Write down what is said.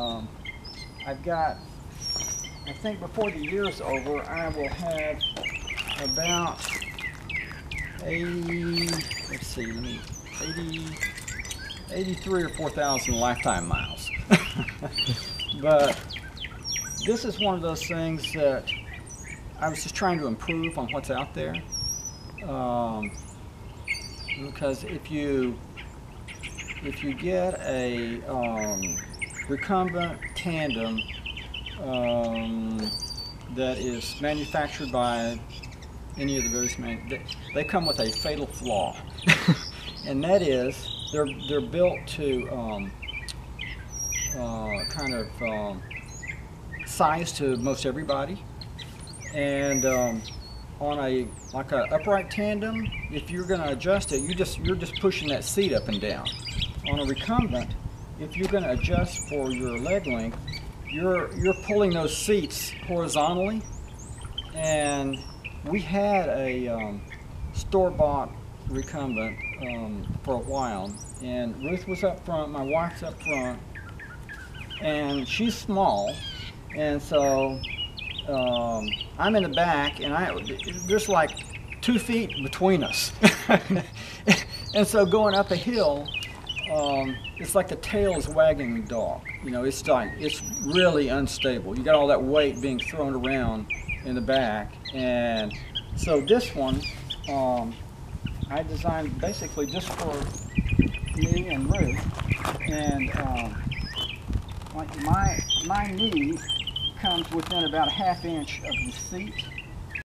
Um, I've got, I think before the year's over, I will have about 80, let's see, let me, 80, 83 or 4,000 lifetime miles. but this is one of those things that I was just trying to improve on what's out there. Um, because if you if you get a um, recumbent tandem um, that is manufactured by any of the various man, they, they come with a fatal flaw, and that is they're they're built to um, uh, kind of um, size to most everybody, and um, on a like a upright tandem, if you're going to adjust it, you just you're just pushing that seat up and down. On a recumbent, if you're going to adjust for your leg length, you're you're pulling those seats horizontally. And we had a um, store-bought recumbent um, for a while, and Ruth was up front, my wife's up front, and she's small, and so um, I'm in the back, and I there's like two feet between us, and so going up a hill, um, it's like the tail is wagging dog. You know, it's like it's really unstable. You got all that weight being thrown around in the back, and so this one um, I designed basically just for me and Ruth, and um, like my my knee comes within about a half inch of the seat